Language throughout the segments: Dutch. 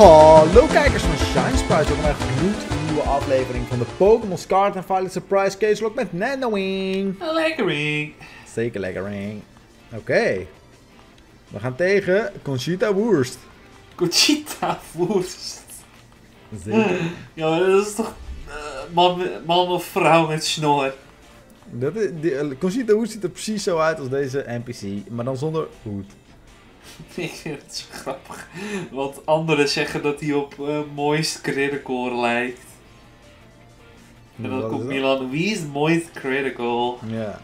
Hallo kijkers van Shine Sprite, welkom bij een nieuwe aflevering van de Pokémon Scarlet and Violet Surprise Case Lock met Nanowing. Lekkering. Zeker lekker ring. Oké. We gaan tegen Conchita Wurst. Conchita Wurst. Zeker. Ja, dat is toch eh, man, man of vrouw met snor. Dat is, die, eh, Conchita Wurst ziet er precies zo uit als deze NPC, maar dan zonder hoed. Ik vind het zo grappig. Want anderen zeggen dat hij op eh, Moist Critical lijkt. En dan komt? Milan, wie is Moist Critical? Ja.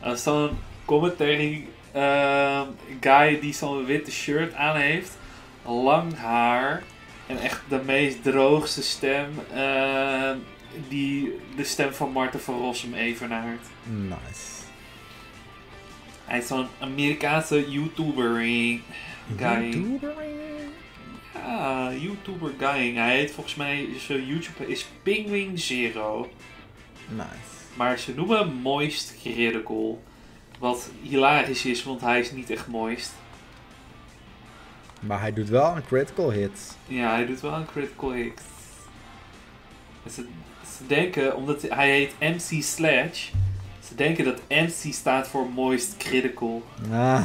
En dat is dan een commentary eh, guy die zo'n witte shirt aan heeft. Lang haar. En echt de meest droogste stem. eh, die de stem van Marten van Rossum evenaart. Nice. Hij is zo'n Amerikaanse YouTuber guy. YouTuber? Ja, YouTuber guy. Hij heet volgens mij, zijn YouTube is Penguin Zero. Nice. Maar ze noemen hem Moist Critical. Wat hilarisch is, want hij is niet echt moist. Maar hij doet wel een critical hit. Ja, hij doet wel een critical hit. Ze, ze denken, omdat hij heet MC Sledge, ze denken dat MC staat voor Moist Critical. Ah,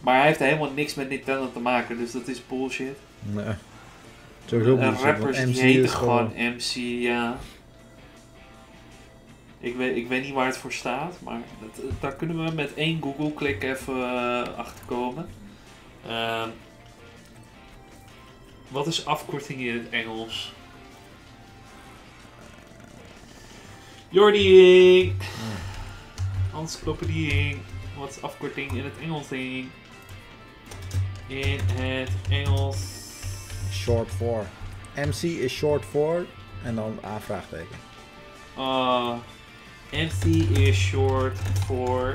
Maar hij heeft helemaal niks met Nintendo te maken, dus dat is bullshit. nee. Sowieso En bullshit, rappers MC heten gewoon MC, ja. Ik weet, ik weet niet waar het voor staat, maar dat, daar kunnen we met één Google-klik even eh, achter komen. Ehm, wat is afkorting in het Engels? Jordi! Encyclopedie. Wat is afkorting in het Engels? In het Engels. Short for. MC is short for en dan A vraagteken. Uh, MC is short voor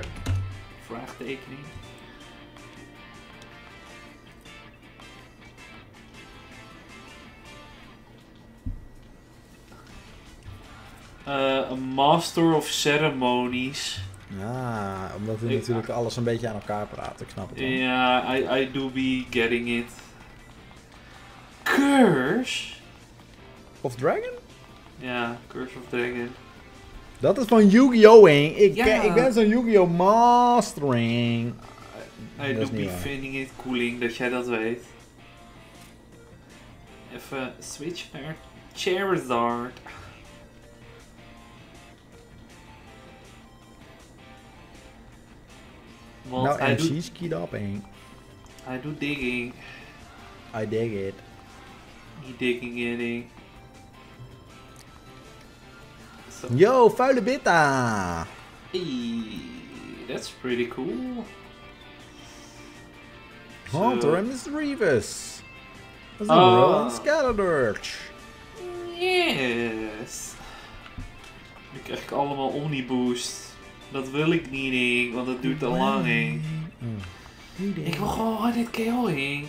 vraagtekening. Een Master of Ceremonies. Ah, omdat we Ik- natuurlijk alles een beetje aan elkaar praten, ik snap het wel. Ja, I, I do be getting it. Curse? Of Dragon? Ja, Curse of Dragon. Dat is van Yu-Gi-Oh! Ik, Ja. ik ben zo'n Yu-Gi-Oh! mastering. I do be waar. finding it cooling dat jij dat weet. Even switch naar Charizard. Want nou, hij, MC doet, skied op, Ing. hij doet digging. I dig it. He digging getting. So, Yo, vuile bitta! hey, that's pretty cool. Hunter Zo. en Misdreavus. Dat is een Ah. Rowan Scaladurge. Yes. Nu krijg ik allemaal Omniboost. Dat wil ik niet, Henk, want dat duurt te lang, Henk. Mm. Ik wil gewoon dit KO, Henk.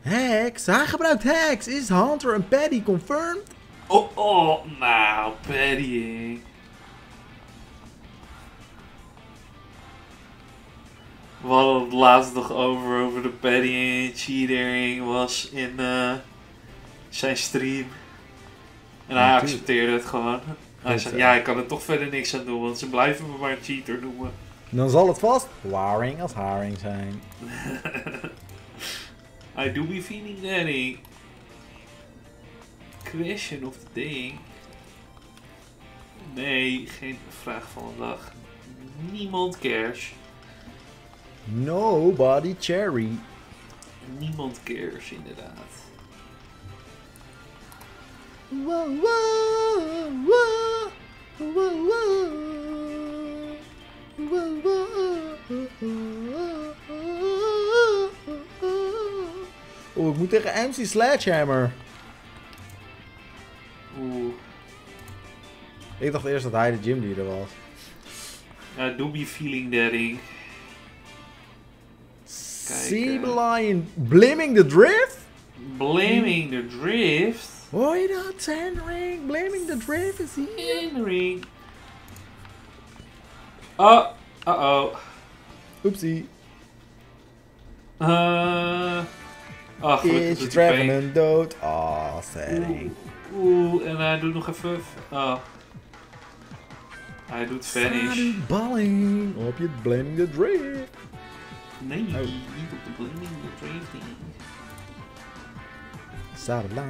Hex, hij gebruikt Hex. Is Hunter en Paddy confirmed? Oh, oh, nou, Paddy, Henk. We hadden het laatst nog over, over de Paddy en cheatering was in eh, zijn stream. En hij accepteerde het gewoon. Hij zei, eh. ja, ik kan er toch verder niks aan doen, want ze blijven me maar een cheater noemen. Dan zal het vast Waring als Haring zijn. I do be feeling that Question of the day. Nee, geen vraag van de dag. Niemand cares. Nobody Cherry. Niemand cares, inderdaad. Wow, wow, wow, wow, wow. Wow, wow. Oeh, ik moet tegen MC Sledgehammer. Oeh. Ik dacht eerst dat hij de gymleader was. I do be feeling that ing. Seabelion Blaming the Drift? Blaming the drift. Je dat, Sandring? Blaming the Drift is hier. Henry. Oh, uh oh. Oepsie. Eh. Ach, gelukkig Is je doet hij pijn. Trevenant dood? Ah, setting. Oeh, en hij doet nog even... Oh. Hij doet vanish. Balling op je Blaming the Drift. Nee, Oh. niet op de blending, de drifting. Sabela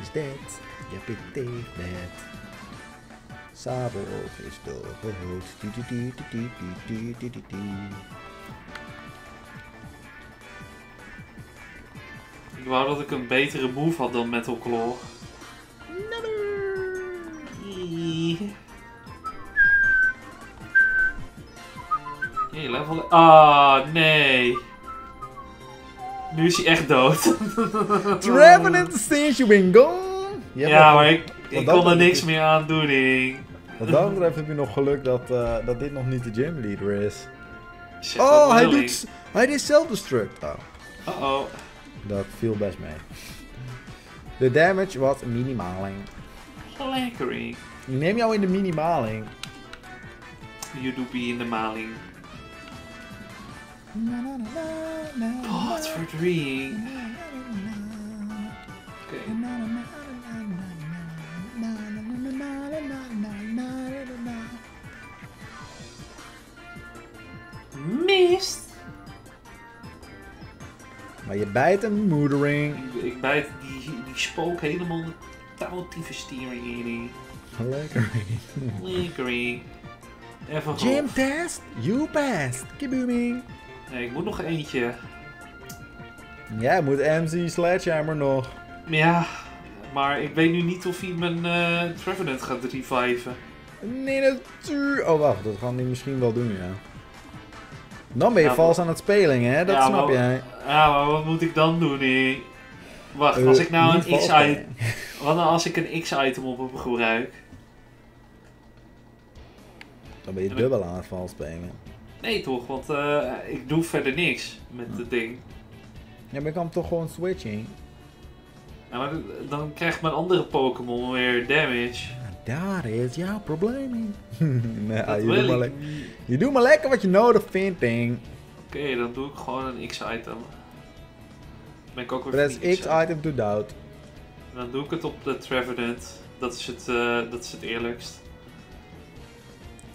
is dead. Japite dead. Sabel is dood. Ik wou dat ik een betere move had dan Metal Claw. Hey, level... Ah, nee. Nu is hij echt dood. Trevenant since you been gone. Je Ja, maar ik, kon er niks meer aan doen. ding. Wat dat betreft heb je nog geluk dat, eh, dat dit nog niet de gym leader is. Oh, hij doet, hij deed self-destruct. Oh, ding. Uh-oh. dat viel best mee. De damage was minimaling. Lekkering. Ik neem jou in de minimaling. You do be in de maling. Wat verdriet. Oké. Mist. Maar je bijt een moedering. Ik, ik bijt die, die spook helemaal de touwtyfestiering in. Lekker. Lekkering. Even test, you passed. Kabooming. Nee, ik moet nog eentje. Jij moet MC Sledgehammer nog. Ja, maar ik weet nu niet of hij mijn eh Trevenant gaat reviven. Nee, natuurlijk. Oh, wacht. Dat gaan die misschien wel doen, ja. Dan ben je Ja, vals aan het spelen, hè? Dat Ja, snap maar- jij. Ja, maar wat moet ik dan doen? Nee. Wacht, Eh, als ik nou een X-item... Wat nou als ik een X-item op hem gebruik? Dan ben je Ja, dubbel aan het vals spelen. Nee toch, want eh, ik doe verder niks met het ding. Ja, maar je kan hem toch gewoon switchen. Ja, maar dan krijgt mijn andere Pokémon weer damage. Daar is jouw probleem. nee, dat je, wil doet maar ik je doet maar lekker wat je nodig vindt, ding. Oké, dan doe ik gewoon een X-item. Ben ik ook weer Press verliefd, X zo. item to doubt. Dan doe ik het op de Trevenant. Dat is het, eh, dat is het eerlijkst.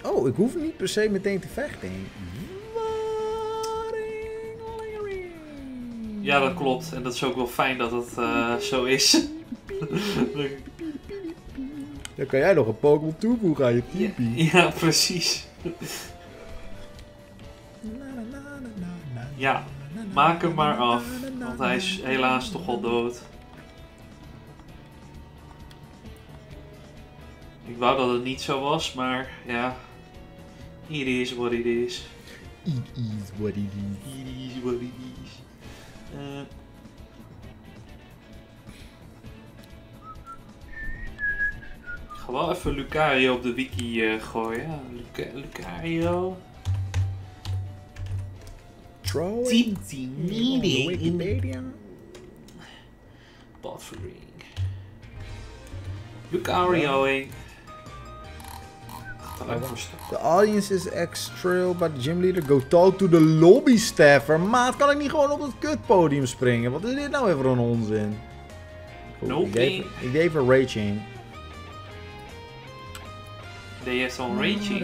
Oh, ik hoef niet per se meteen te vechten. Ja, dat klopt. En dat is ook wel fijn dat het eh, zo is. Dan kan jij nog een Pokémon toevoegen aan je ja, teampie. ja, precies. Ja, maak hem maar af. Want hij is helaas toch al dood. Ik wou dat het niet zo was, maar ja. It is what it is. It is what it is. It is what it is. Eh. Ik ga wel even Lucario op de wiki eh, gooien. Luca Lucario. On the Meeting. Wikipedia. Buffering. Er even staan. The audience is extra, but the gym leader go talk to the lobby staffer. Maat, kan ik niet gewoon op het kutpodium springen? Wat is dit nou voor een onzin? Goed, ik, deed, pain. ik deed een raging. Zo'n raging?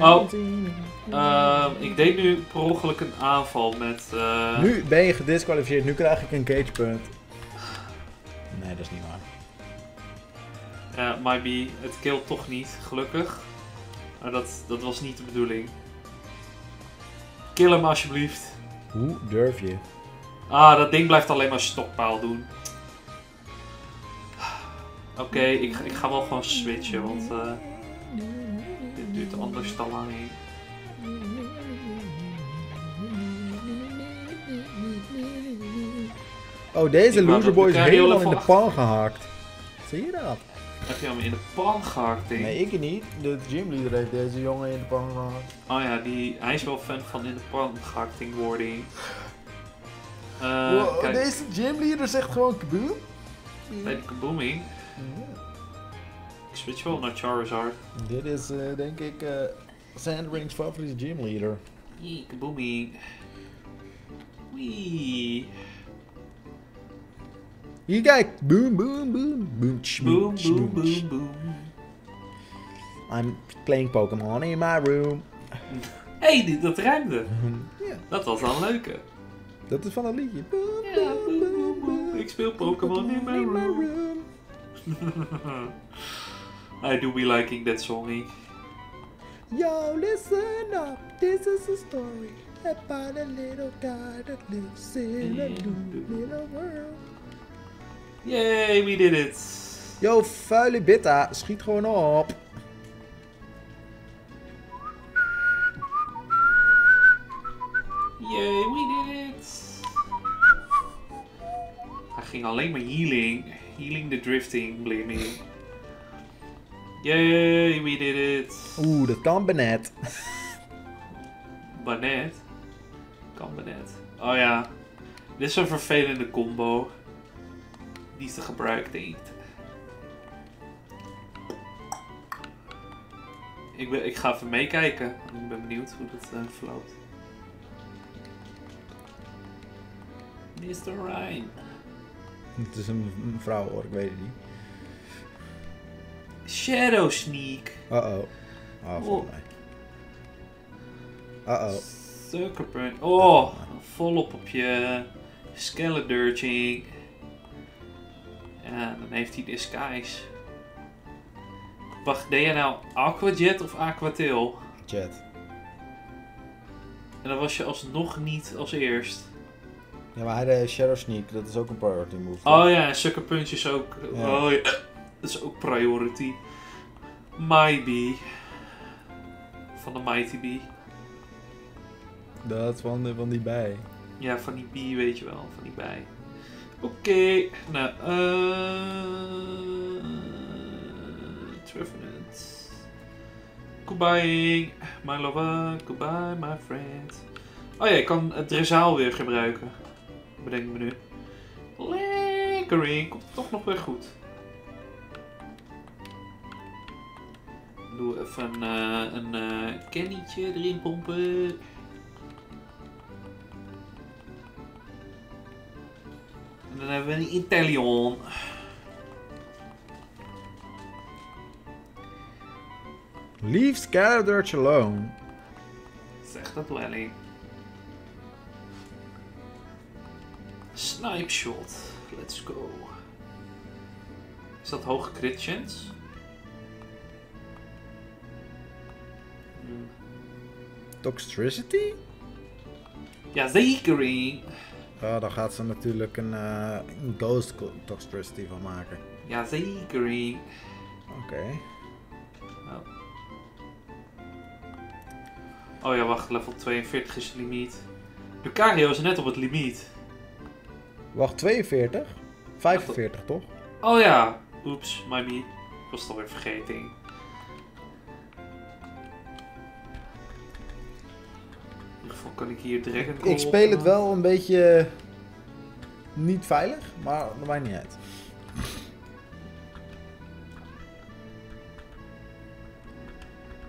Oh. Ehm, ik deed nu per ongeluk een aanval met... eh, Nu ben je gedisqualificeerd, nu krijg ik een cagepunt. Nee, dat is niet waar. Ja, might be. Het killt toch niet, gelukkig. Maar dat, dat was niet de bedoeling. Kill hem alsjeblieft. Hoe durf je? Ah, dat ding blijft alleen maar stokpaal doen. Oké, ik, ik ga wel gewoon switchen, want eh, dit duurt anders te lang. Oh, deze Ik wou loser dat boy is helemaal in de pan gehakt. Zie je dat? Heb je hem in de pan gehakt? Nee, ik niet. De gymleader heeft deze jongen in de pan gehakt. Oh ja, die, hij is wel fan van in de pan gehakt ding worden. Eh, Wow, kijk, deze gymleader zegt gewoon kaboom. Lady Kabooming. Ik switch wel naar Charizard. Dit is eh, denk ik eh Sandring's favoriete gymleader. Yee, Kabooming. Wee. Hier kijk. Boom, boom, boom. Boom, Boom, boom, boom, boom. I'm playing Pokémon in my room. Hé, hey, dat ruimde. Ja, Dat was wel een leuke. dat is van een liedje. Boom, Ja, boom, boom, boom. Ik speel Pokémon in mijn room. I do be liking that songy. Yo, listen up. This is a story about a little guy that lives in a new little world. Yay, we did it. Yo, vuile bitta, schiet gewoon op. Yay, we did it. Hij ging alleen maar healing. Healing the drifting, blimmy. Yay, we did it. Oeh, dat kan Benet. Banet. Kan Banet. Oh ja. Dit is een vervelende combo. Die ze gebruikt heeft. Ik, ben, ik ga even meekijken. Ik ben benieuwd hoe dat eh, verloopt. Mr. Ryan. Het is een, een vrouw hoor, ik weet het niet. Shadow Sneak. Uh-oh. Oh, volgens mij. Uh-oh. Sucker Punch. Oh, volop op je Skeledirging. Ja, dan heeft hij Disguise. Wacht, deed jij nou Aquajet of Aquatail? Chat. En dan was je alsnog niet als eerst. Ja, maar hij de Shadow Sneak, dat is ook een priority move. Oh ja, en Sucker Punch is ook... Ja. Oh ja, dat is ook priority. Mighty. Van de Mighty Bee. Dat van, de- van die bij. Ja, van die bee weet je wel, van die bij. Oké, nou, eh. Trevenant. Goodbye, my lover, goodbye, my friend. Oh ja, ik kan het Drezaal weer gebruiken. Bedenk me nu. Lekkering, komt toch nog weer goed. Doe even eh, een eh kennietje erin pompen. Dan hebben we een Intellion. Leave Scaradurge alone. Zegt dat Lelly. Snipe shot. Let's go. Is dat hoge crit chance? Hmm. Toxtricity? Ja, zekering. Oh, dan gaat ze natuurlijk een, eh, een Ghost Toxtricity van maken. Ja, zekering. Oké. Oh ja, wacht. Level 42 is de limiet. Lucario is net op het limiet. Wacht, 42? 45 toch? Oh ja. Oeps, my me. Ik was het alweer vergeten. Geval kan ik hier Dragon Ik speel het wel een beetje niet veilig, maar dat maakt niet uit.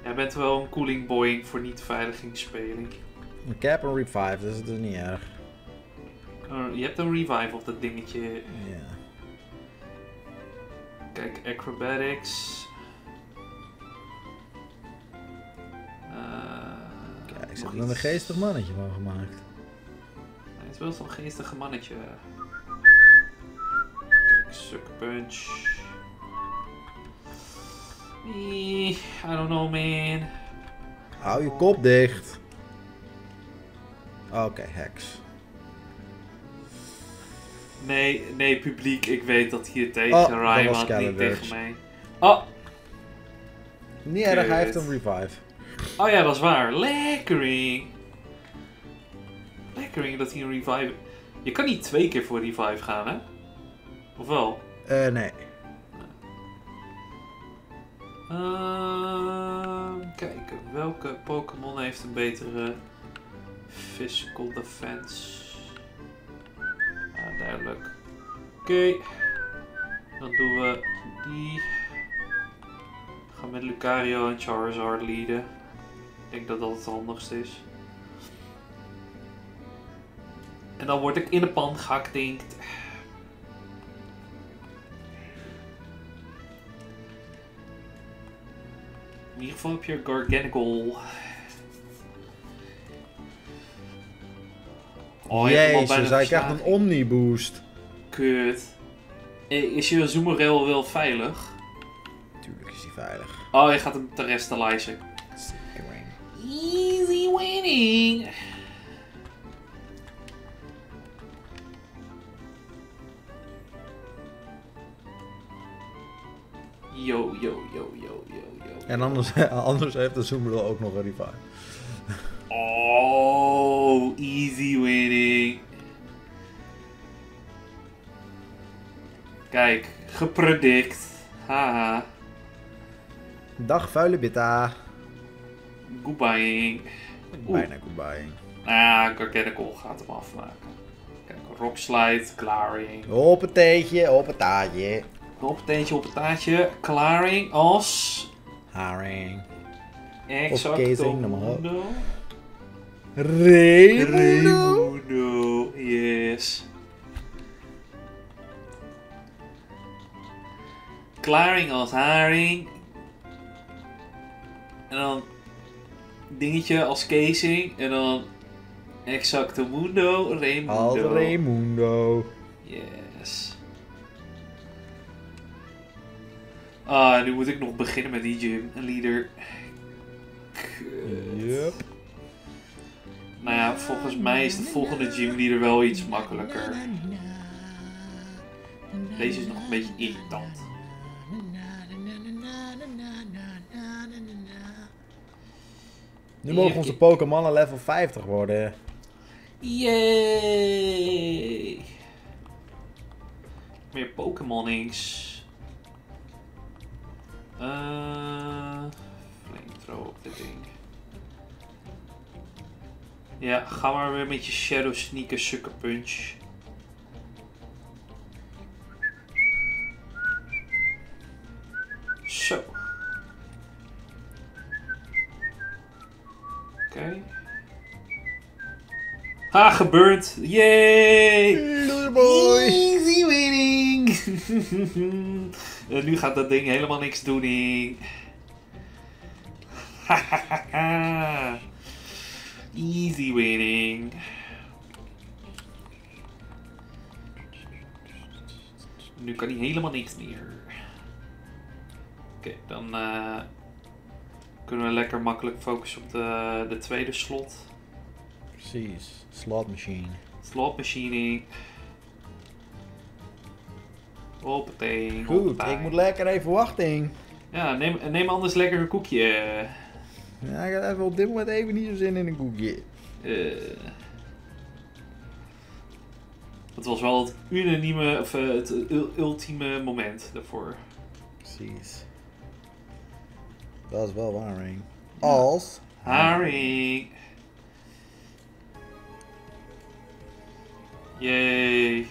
Jij bent wel een cooling boy voor niet-veiligingsspeling. Een cap en revive, dus het is niet erg. Uh, je hebt een revive op dat dingetje. Ja. Kijk, acrobatics. Kijk, ze hebben er een geestig mannetje van gemaakt. Hij is wel zo'n geestige mannetje. Kijk, Sucker Punch. I don't know man. Hou je kop dicht. Oké, hex. Nee, nee publiek, ik weet dat hier tegen Oh, Ryan niet tegen mij. Oh, Niet erg, hij heeft een revive. Oh ja, dat is waar. Lekkering. Lekkering dat hij een revive... Je kan niet twee keer voor revive gaan, hè? Of wel? Eh, nee. Ehm, kijken, welke Pokémon heeft een betere physical defense? Ah, duidelijk. Oké, dan doen we die. We gaan met Lucario en Charizard leaden. Ik denk dat dat het handigst is. En dan word ik in de pan gehakt. In ieder geval heb je Garganical. Oh, je Jezus, hij krijgt een omniboost. Kut. Eh, Is je Zoomerrail wel veilig? Tuurlijk is hij veilig. Oh, je gaat hem terrestrializen. Yo, yo, yo, yo, yo, yo. En anders, anders heeft de Zoomerel ook nog een revive. Oh, easy winning. Kijk, gepredict. Haha. Dag vuile bitta. Goodbye. Bijna goodbye. Ah, Garganical gaat hem afmaken. Kijk, Rockslide, het teentje, op het taartje. Claring als... Haring. Maar op. Mundo. Raimundo. Raimundo, yes. Klaring als haring. En dan dingetje als casing. En dan Exacto Mundo, Raimundo. Als Raimundo. Yes. Ah, nu moet ik nog beginnen met die gym. Een leader. Kut. Yup. Nou ja, volgens mij is de volgende gymleader wel iets makkelijker. Deze is nog een beetje irritant. Nu mogen onze Pokémon level 50 worden. Yay! Meer Pokémonings. Eh, Flamethrower op dit ding. Ja, ga maar weer met je Shadow Sneaker Sucker Punch. Zo. Oké. Ha, gebeurd! Yay! Boy. Easy winning! en nu gaat dat ding helemaal niks doen. Easy winning. Nu kan hij helemaal niks meer. Oké, dan eh, kunnen we lekker makkelijk focussen op de, de tweede slot. Precies. Slot machine. Slot machine. Hoppatee. Goed, hoppatee. ik moet lekker even wachten. Ja, neem, neem anders lekker een koekje. Ja, ik heb even op dit moment even niet zo zin in een koekje. Eh. Het was wel het unanieme, of eh, het ul- ultieme moment daarvoor. Precies. Dat is wel Ring. Als... Haring. Yay.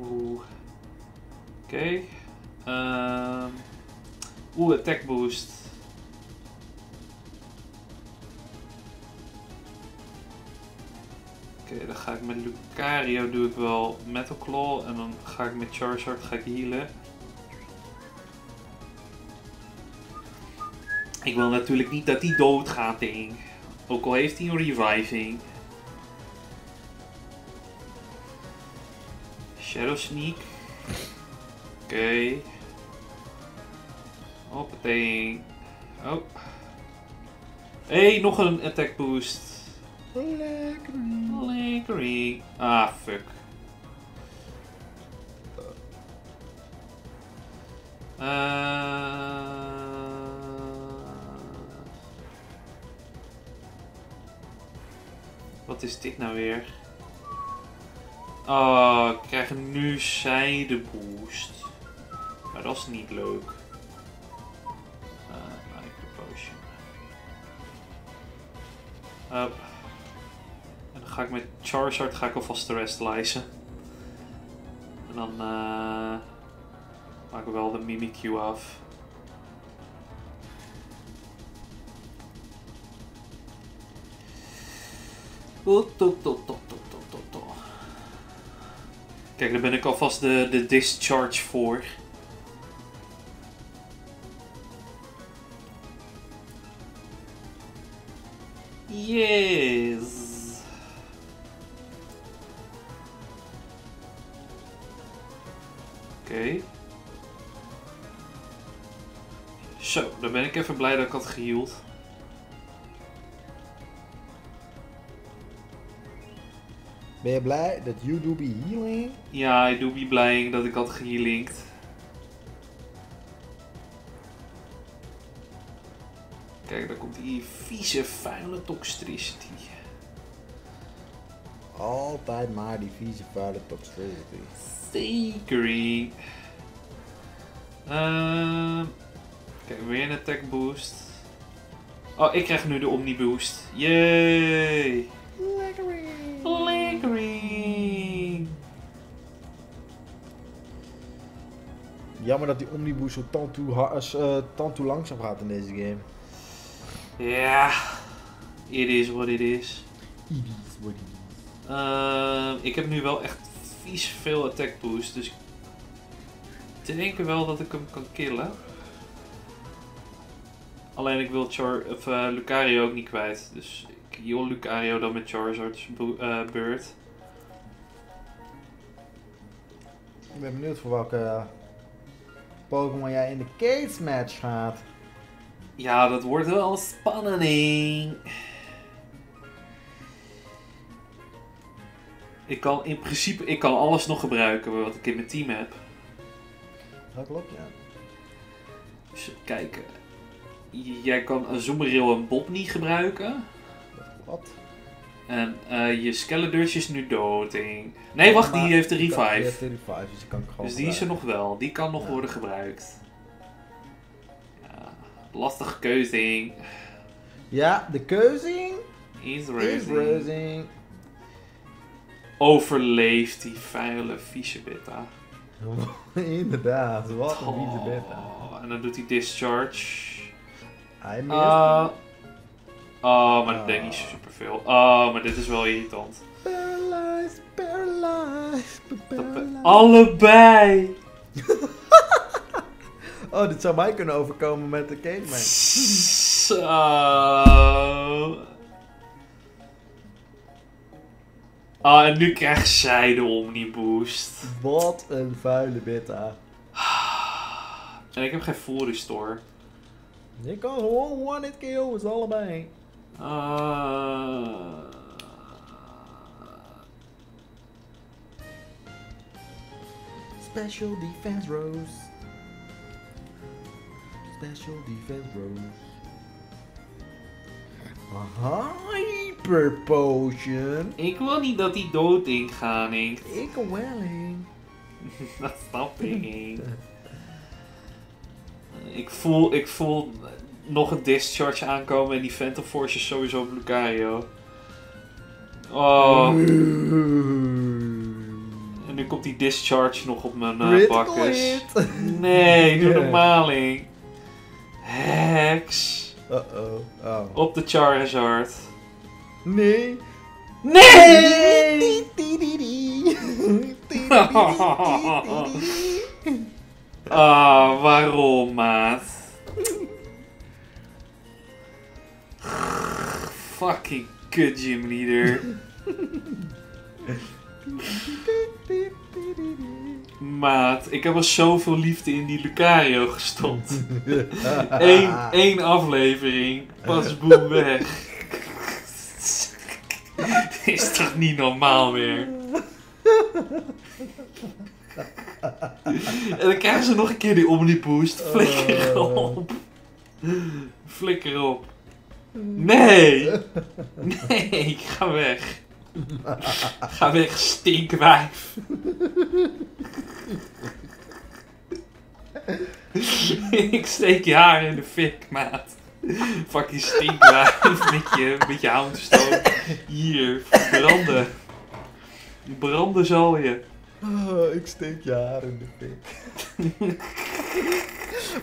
Oeh. Oké. Ehm. Oeh, attack boost. Oké, dan ga ik met Lucario doe ik wel Metal Claw en dan ga ik met Charizard ga ik healen. Ik wil natuurlijk niet dat hij doodgaat, ding. Ook al heeft hij een reviving. Shadow Sneak. Oké. Hoppatee. Oh. hey, nog een attack boost. Lekker. Lekker. Ah, fuck. Eh. Is dit nou weer? Oh, ik krijg nu zijde boost. Maar dat is niet leuk. Eh, Micro Potion. Hup. En dan ga ik met Charizard ga ik alvast de rest lijzen. En dan eh maak ik wel de Mimikyu af. Kijk, daar ben ik alvast de, de discharge voor. Yes. Oké. Zo, dan ben ik even blij dat ik had geheeld. Ben je blij dat you do be healing? Ja, ik doe be blij dat ik had gehealinkt. Kijk, daar komt die vieze, vuile toxtricity. Altijd maar die vieze vuile toxicity. Zeker. Ehm kijk, weer een attack boost. Oh, ik krijg nu de Omni boost. Yay! Jammer dat die omnibus zo tand toe, eh, tand toe langzaam gaat in deze game. Ja, it is what it is. It is what it is. Ehm, ik heb nu wel echt vies veel attack boost, dus ik denk wel dat ik hem kan killen. Alleen ik wil Char of, eh, Lucario ook niet kwijt, dus ik heal Lucario dan met Charizard's eh, beurt. Ik ben benieuwd voor welke eh, Pokémon jij in de case match gaat. Ja, dat wordt wel spannend. Ik kan in principe ik kan alles nog gebruiken wat ik in mijn team heb. Dat klopt, ja. Dus kijken. Jij kan een Zoomeril en Bob niet gebruiken. Wat? En eh, je Skeledurge is nu dooding. Nee, wacht, die heeft de Die revive. heeft de revive, dus die kan ik gewoon Dus die is er gebruiken. nog wel. Die kan nog Ja. worden gebruikt. Ja, lastige keuzing. Ja, de keuzing Is raising. Overleeft die vuile vieze beta. Inderdaad, wat een vieze Oh. En dan doet hij discharge. Hij mist. Ah. Oh, maar dat deed niet superveel. Oh, maar dit is wel irritant. Paralyzed, paralyzed, paralyzed. Allebei! Oh, dit zou mij kunnen overkomen met de case match. Zo. Ah, en nu krijgt zij de Omniboost. Wat een vuile beta. En ik heb geen full restore. Je kan gewoon one hit KO, is allebei. Ah. Special defense rose. Special defense rose. A hyper potion. ik wil niet dat die dood ingaan, Henk. Ik welling. Dat snap ik. ik, voel, ik voel nog een discharge aankomen en die Phantom Force is sowieso Lucario. Oh, en nu komt die discharge nog op mijn uh, Critical bakkes. Nee, doe normaal, Henk. Hex. Uh-oh. Oh. Op de Charizard. Nee. Nee! Ah, waarom, maat? Fucking kut gym leader. Maat, ik heb al zoveel liefde in die Lucario gestopt. Eén, één aflevering, pas boem weg. Dit is toch niet normaal meer? En dan krijgen ze nog een keer die Omniboost. Flikker op. Flikker op. Nee! Nee, ga weg. Ga weg, stinkwijf. Ik steek je haar in de fik, maat. Fucking stinkwijf met je, met je houndstone. Hier, branden. Branden zal je. Oh, ik steek je haar in de fik.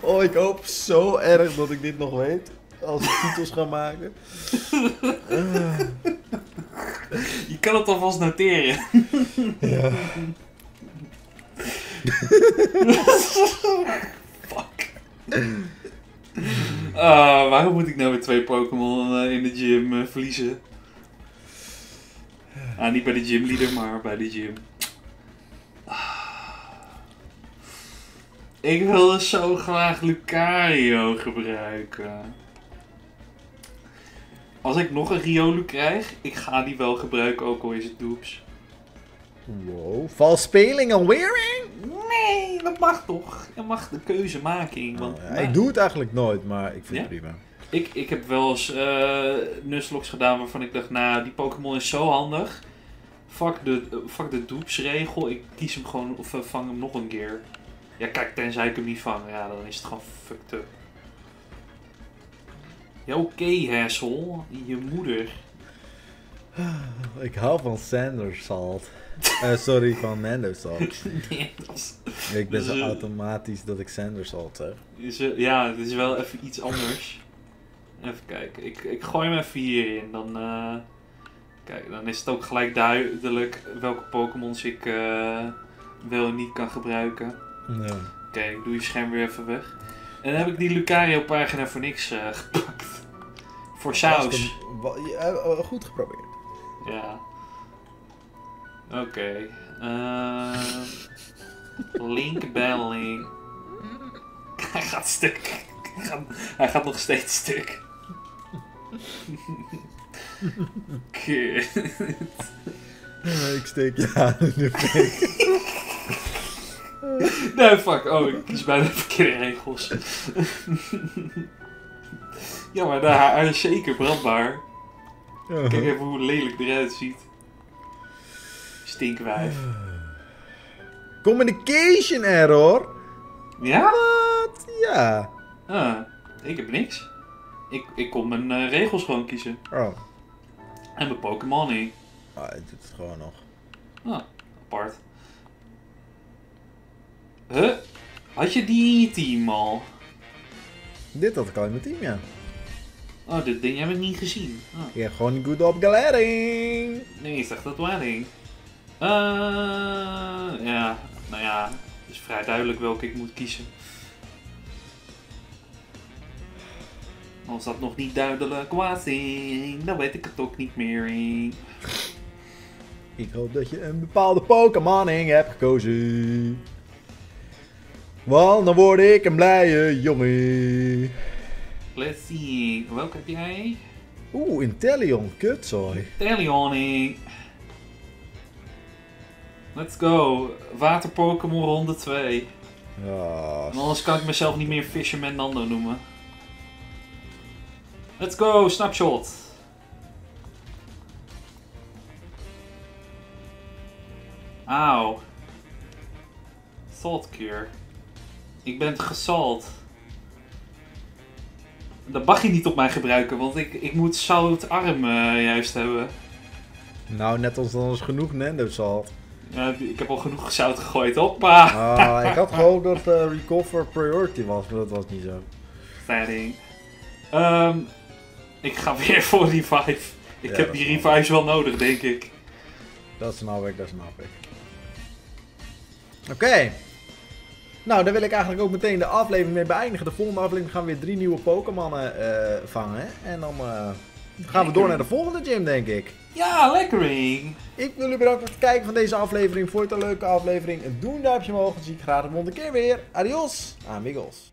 oh, ik hoop zo erg dat ik dit nog weet. Als ik titels ga maken. Je kan het alvast noteren. ja. Fuck. Waarom moet ik nou met twee Pokémon eh, in de gym eh, verliezen? Ah, niet bij de gymleader, maar bij de gym. Ik wilde zo graag Lucario gebruiken. Als ik nog een Riolu krijg, ik ga die wel gebruiken, ook al is het doops. Wow, vals speling alweer? Nee, dat mag toch? Je mag de keuze maken. Want Oh, ja, ik doe het eigenlijk nooit, maar ik vind Ja? het prima. Ik, ik heb wel eens Nuzlocke gedaan waarvan ik dacht, nou, die Pokémon is zo handig. Fuck de, fuck de doepsregel, ik kies hem gewoon of eh, vang hem nog een keer. Ja, kijk, tenzij ik hem niet vang, ja, dan is het gewoon fucked up. Ja, oké, Hassel, je moeder. Ik hou van Sanders Salt. Eh, sorry, van Nando Salt. nee, is, Ik ben zo Dus, eh, automatisch dat ik Sanders Salt zeg. is, ja, het is wel even iets anders. Even kijken, ik, ik gooi hem even hierin, dan... eh, Kijk, dan is het ook gelijk duidelijk welke Pokémons ik wel en niet kan gebruiken. Ja. Oké, ik doe je scherm weer even weg. En dan heb ik die Lucario-pagina voor niks eh, gepakt. Voor saus. Ja, eh, goed geprobeerd. Ja. Oké. eh, Link Belling. Hij gaat stuk. Hij gaat, hij gaat nog steeds stuk. Kut. Ik steek je aan in de. Nee, fuck. Oh, ik kies bijna de verkeerde regels. ja, maar hij is zeker brandbaar. Kijk even hoe lelijk eruit ziet. Stinkwijf. Communication error? Ja? Wat? Ja. Ah, ik heb niks. Ik, ik kon mijn eh, regels gewoon kiezen. Oh. En mijn Pokémon niet. Ah, hij doet het gewoon nog. Ah, apart. Huh? Had je die team al? Dit had ik al in mijn team, ja. Oh, dit ding heb ik niet gezien. Ik heb gewoon goed opgeleiding. Nee, is echt dat wedding. Eh, ja, nou ja, het is vrij duidelijk welke ik moet kiezen. Als dat nog niet duidelijk was, dan weet ik het ook niet meer. Ik hoop dat je een bepaalde Pokémoning hebt gekozen. Want dan word ik een blije jongen. Let's see, welke heb jij? Oeh, Intellion, kutzooi. Teleoning. Let's go. Water Pokémon ronde 2. Ja, En anders kan ik mezelf niet meer Fisherman Nando noemen. Let's go, snapshot. Auw. Salt cure. Ik ben gesalt. Dat mag je niet op mij gebruiken, want ik, ik moet zout arm eh, juist hebben. Nou, net als dan is genoeg Nendo Salt. Ik heb al genoeg zout gegooid op, maar... Ah, ik had gehoopt dat eh, Recover priority was, maar dat was niet zo. Fading. Ehm, ik ga weer voor revive. Ik Ja, heb die revives wel nodig, denk ik. Dat snap ik, dat snap ik. Oké. Nou, daar wil ik eigenlijk ook meteen de aflevering mee beëindigen. De volgende aflevering gaan we weer drie nieuwe Pokémon eh, vangen. En dan eh, gaan we door naar de volgende gym, denk ik. Ja, lekkering. Ik wil u bedanken voor het kijken van deze aflevering. Vond je het een leuke aflevering? Doe een duimpje omhoog. Dan zie ik je graag de volgende keer weer. Adios, amigos.